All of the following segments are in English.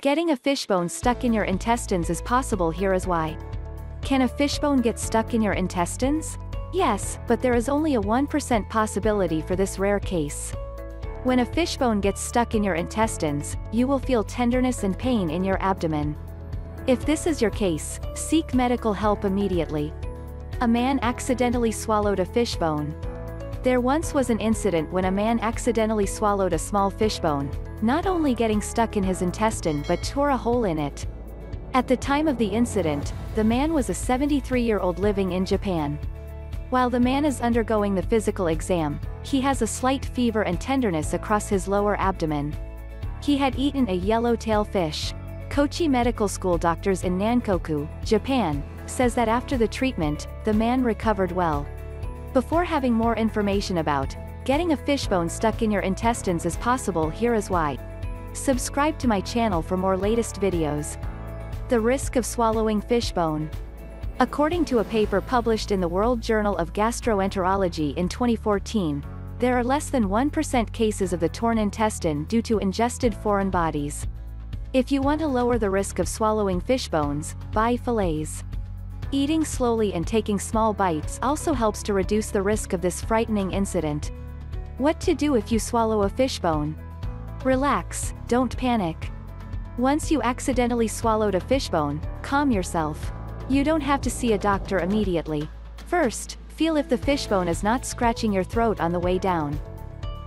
Getting a fishbone stuck in your intestines is possible here is why. Can a fishbone get stuck in your intestines? Yes, but there is only a 1% possibility for this rare case. When a fishbone gets stuck in your intestines, you will feel tenderness and pain in your abdomen. If this is your case, seek medical help immediately. A man accidentally swallowed a fishbone, there once was an incident when a man accidentally swallowed a small fishbone, not only getting stuck in his intestine but tore a hole in it. At the time of the incident, the man was a 73-year-old living in Japan. While the man is undergoing the physical exam, he has a slight fever and tenderness across his lower abdomen. He had eaten a yellowtail fish. Kochi Medical School doctors in Nankoku, Japan, says that after the treatment, the man recovered well. Before having more information about getting a fishbone stuck in your intestines is possible here is why. Subscribe to my channel for more latest videos. The risk of swallowing fishbone. According to a paper published in the World Journal of Gastroenterology in 2014, there are less than 1% cases of the torn intestine due to ingested foreign bodies. If you want to lower the risk of swallowing fish bones, buy fillets. Eating slowly and taking small bites also helps to reduce the risk of this frightening incident. What to do if you swallow a fishbone? Relax, don't panic. Once you accidentally swallowed a fishbone, calm yourself. You don't have to see a doctor immediately. First, feel if the fishbone is not scratching your throat on the way down.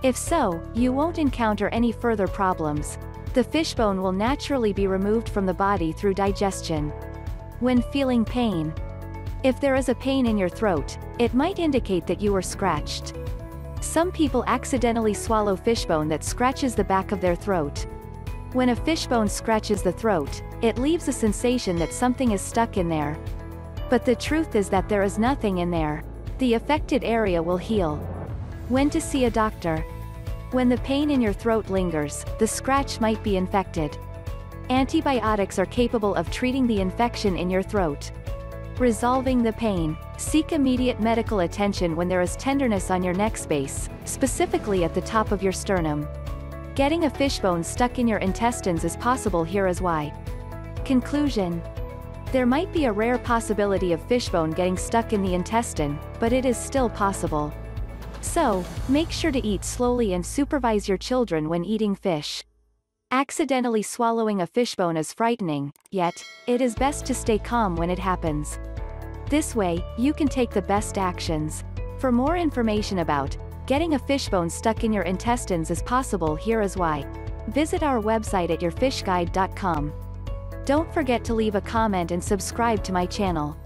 If so, you won't encounter any further problems. The fishbone will naturally be removed from the body through digestion. When feeling pain. If there is a pain in your throat, it might indicate that you were scratched. Some people accidentally swallow fishbone that scratches the back of their throat. When a fishbone scratches the throat, it leaves a sensation that something is stuck in there. But the truth is that there is nothing in there. The affected area will heal. When to see a doctor. When the pain in your throat lingers, the scratch might be infected. Antibiotics are capable of treating the infection in your throat. Resolving the pain. Seek immediate medical attention when there is tenderness on your neck space, specifically at the top of your sternum. Getting a fishbone stuck in your intestines is possible here as why. Conclusion. There might be a rare possibility of fishbone getting stuck in the intestine, but it is still possible. So, make sure to eat slowly and supervise your children when eating fish. Accidentally swallowing a fishbone is frightening, yet, it is best to stay calm when it happens. This way, you can take the best actions. For more information about getting a fishbone stuck in your intestines is possible here is why. Visit our website at yourfishguide.com. Don't forget to leave a comment and subscribe to my channel.